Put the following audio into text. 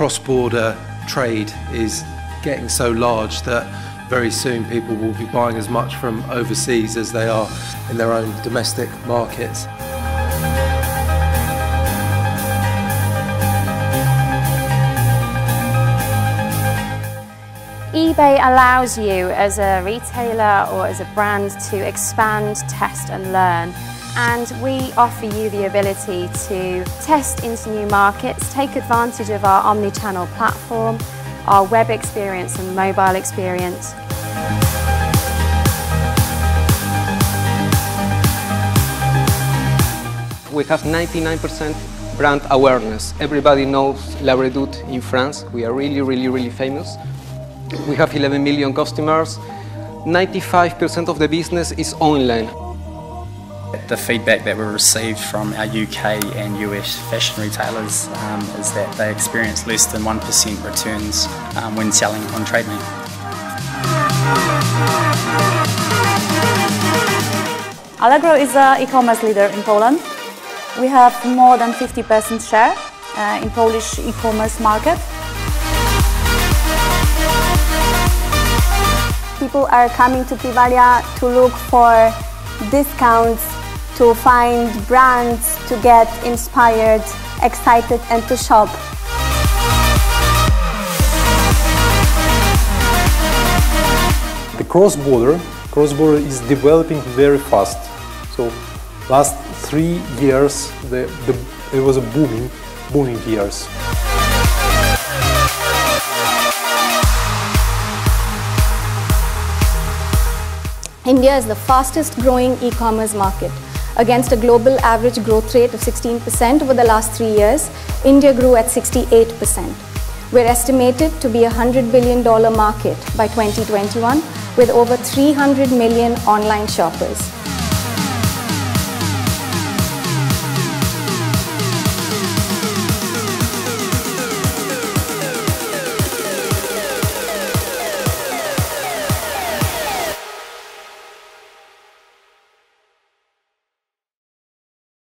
cross-border trade is getting so large that very soon people will be buying as much from overseas as they are in their own domestic markets. eBay allows you as a retailer or as a brand to expand, test and learn and we offer you the ability to test into new markets, take advantage of our omni-channel platform, our web experience and mobile experience. We have 99% brand awareness. Everybody knows La Redoute in France. We are really, really, really famous. We have 11 million customers. 95% of the business is online. The feedback that we received from our UK and US fashion retailers um, is that they experience less than 1% returns um, when selling on TradeMe. Allegro is an e-commerce leader in Poland. We have more than 50% share uh, in Polish e-commerce market. People are coming to Privalia to look for discounts, to find brands, to get inspired, excited and to shop. The cross-border cross-border is developing very fast. So last three years the, the, it was a booming, booming years. India is the fastest growing e-commerce market. Against a global average growth rate of 16% over the last three years, India grew at 68%. We're estimated to be a $100 billion market by 2021 with over 300 million online shoppers.